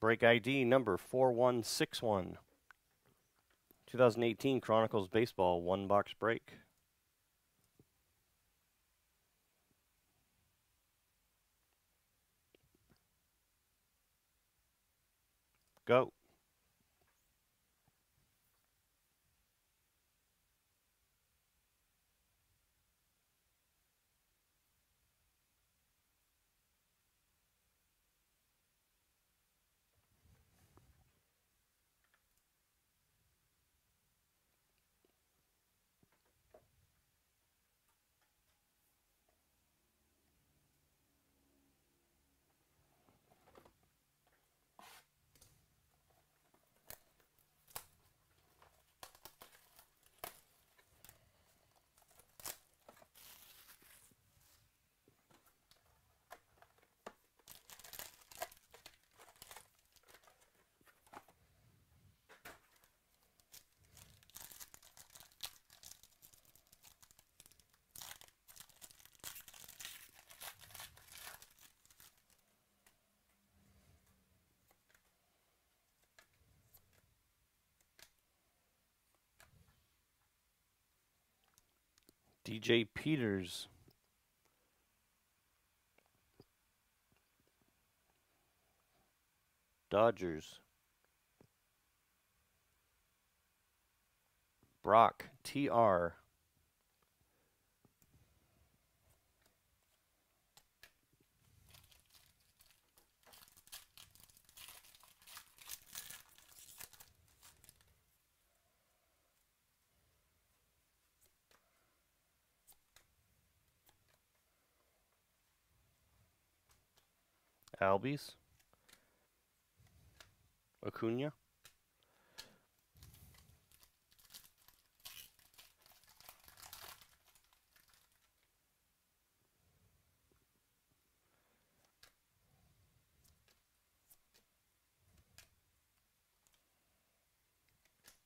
Break ID number 4161. 2018 Chronicles Baseball one box break. Go. DJ Peters. Dodgers. Brock, TR. Albies. Acuna.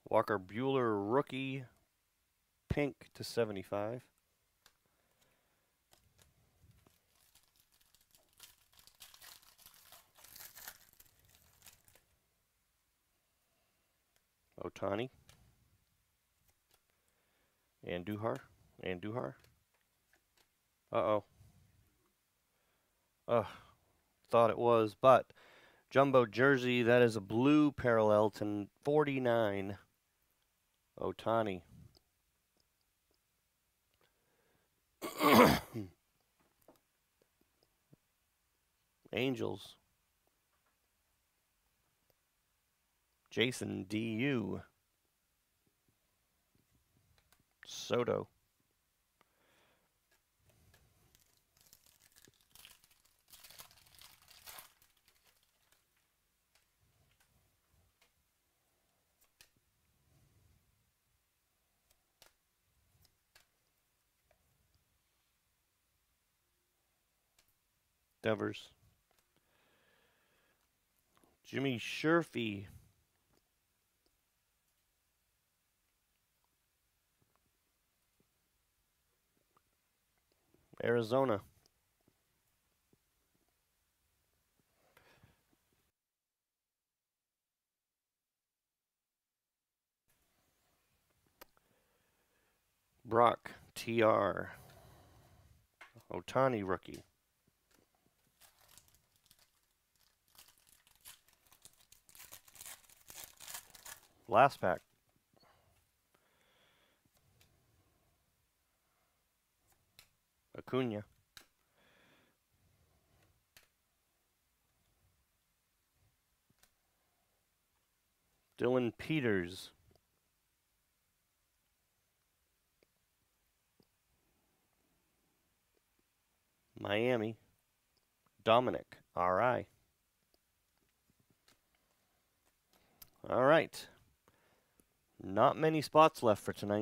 Walker Buehler rookie pink to 75. Ohtani. Duhar And Duhar. Uh-oh. Ugh. Thought it was, but jumbo jersey, that is a blue parallel to 49. Ohtani. Angels. Jason DU. Soto. Devers. Jimmy Sherfy. Arizona. Brock, TR. Ohtani rookie. Last pack. Acuna. Dillon Peters. Miami. Dominic. R.I. All right. Not many spots left for tonight.